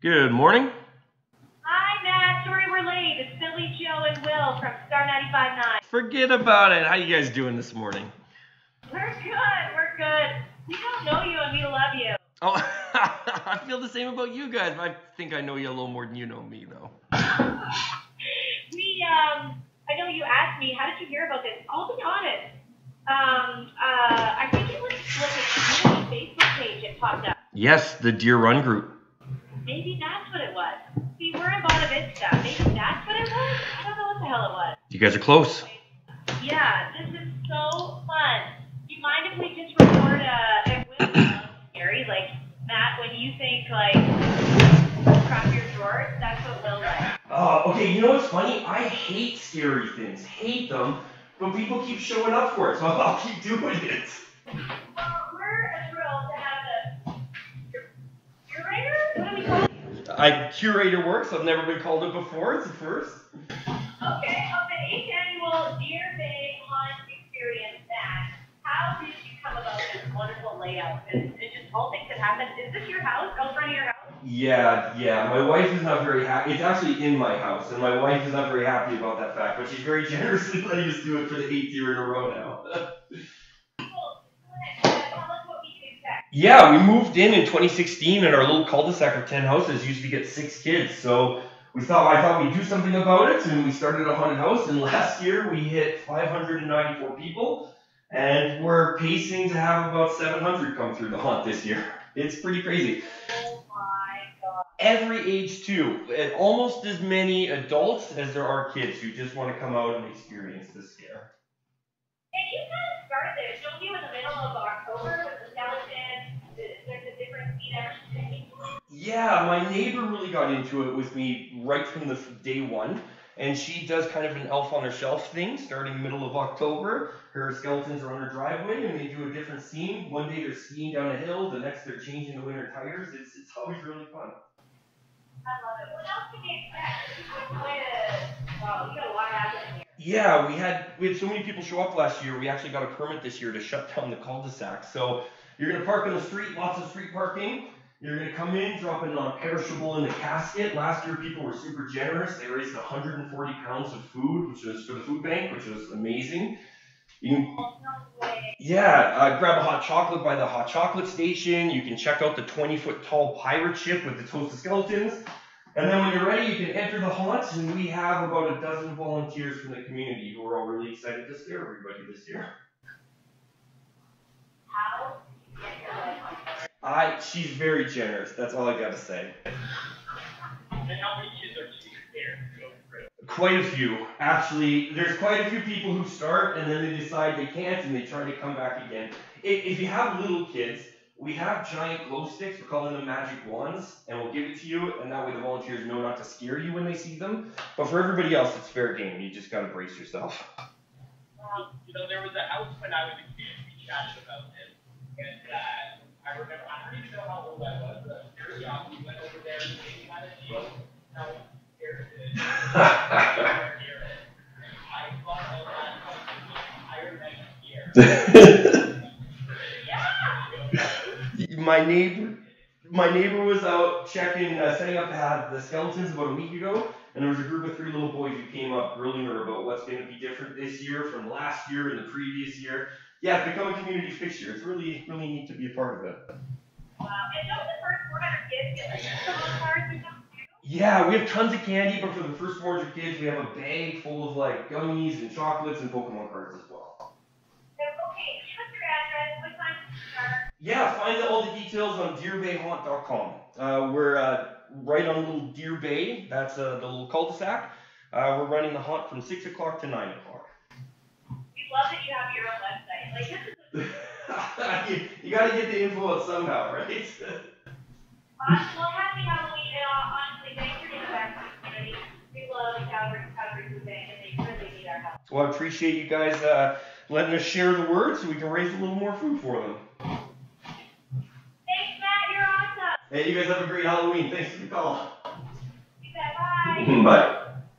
Good morning. Hi, Matt. Sorry we're late. It's Billy, Joe, and Will from Star 95.9. Forget about it. How you guys doing this morning? We're good. We're good. We don't know you, and we love you. Oh, I feel the same about you guys. I think I know you a little more than you know me, though. We, um, I know you asked me, how did you hear about this? I'll be honest. Um, uh, I think it was like a community Facebook page it popped up. Yes, the Deer Run group. Maybe that's what it was. See, we're in Bonavista. Maybe that's what it was? I don't know what the hell it was. You guys are close. Yeah, this is so fun. Do you mind if we just record uh, a, a Will sounds scary? Like, Matt, when you think, like, crop your drawers, that's what Will like. Oh, uh, okay. You know what's funny? I hate scary things. Hate them. But people keep showing up for it, so I'll keep doing it. Well, we're thrilled to have the curator? What do we I curator works. I've never been called it before. It's a first. Okay, of the eighth annual Deer Bay Haunt Experience, how did you come about this wonderful layout? It's, it's just all things that happened. Is this your house? Out front of your house? Yeah, yeah. My wife is not very happy. It's actually in my house, and my wife is not very happy about that fact. But she's very generously letting us do it for the eighth year in a row now. Cool. Go ahead. Tell us what we can expect. Yeah, we moved in in 2016, and our little cul-de-sac of 10 houses used to get six kids. So we thought I thought we'd do something about it, and we started a haunted house. And last year we hit 594 people, and we're pacing to have about 700 come through the haunt this year. It's pretty crazy. Oh my god. every age too. And almost as many adults as there are kids who just want to come out and experience the scare. And you kind Yeah, my neighbor really got into it with me right from the day one. And she does kind of an elf on a shelf thing starting middle of October. Her skeletons are on her driveway and they do a different scene. One day they're skiing down a hill, the next they're changing the winter tires. It's, it's always really fun. I love it. What else can we expect? This is quite a, wow, you got a lot happening here. Yeah, we had we had so many people show up last year. We actually got a permit this year to shut down the cul-de-sac. So you're gonna park on the street, lots of street parking. You're gonna come in, drop a non-perishable in the casket. Last year people were super generous. They raised 140 pounds of food, which was for the food bank, which was amazing. You can yeah, uh, grab a hot chocolate by the hot chocolate station. You can check out the 20 foot tall pirate ship with the toasted skeletons. And then when you're ready, you can enter the haunt, and we have about a dozen volunteers from the community who are all really excited to scare everybody this year. How did you get your wife on board? I, she's very generous. That's all I gotta say. Quite a few, actually. There's quite a few people who start and then they decide they can't and they try to come back again. If, you have little kids, we have giant glow sticks. We're calling them magic wands, and we'll give it to you, and that way the volunteers know not to scare you when they see them. But for everybody else, it's fair game. You just gotta brace yourself. Well, you know, there was a house when I was a kid. We chatted about this, and uh, I remember I don't even know how old I was, but young. We went over there and they kind of deal my neighbor, my neighbor was out checking, uh, setting up had the skeletons about a week ago, and there was a group of three little boys who came up grilling her about what's going to be different this year from last year and the previous year. Yeah, it's become a community fixture. It's really, really neat to be a part of it. Wow. And don't the first 400 kids get like Pokemon cards or something too? Yeah, we have tons of candy, but for the first 400 kids, we have a bag full of like gummies and chocolates and Pokemon cards as well. So, okay, us your address. What time start? Yeah, find all the details on deerbayhaunt.com. Uh, we're uh, right on little Deer Bay. That's uh, the little cul-de-sac. Uh, we're running the haunt from 6 o'clock to 9 o'clock. We love that you have your own website. Like, this is you, you gotta get the info somehow, right? awesome. Well, happy Halloween. And honestly, thanks for giving back to the community. We love the Calgary, Calgary and they really need our help. well, I appreciate you guys uh, letting us share the word so we can raise a little more food for them. Thanks, Matt. You're awesome. Hey, you guys have a great Halloween. Thanks for the call. You bet. Bye. Bye.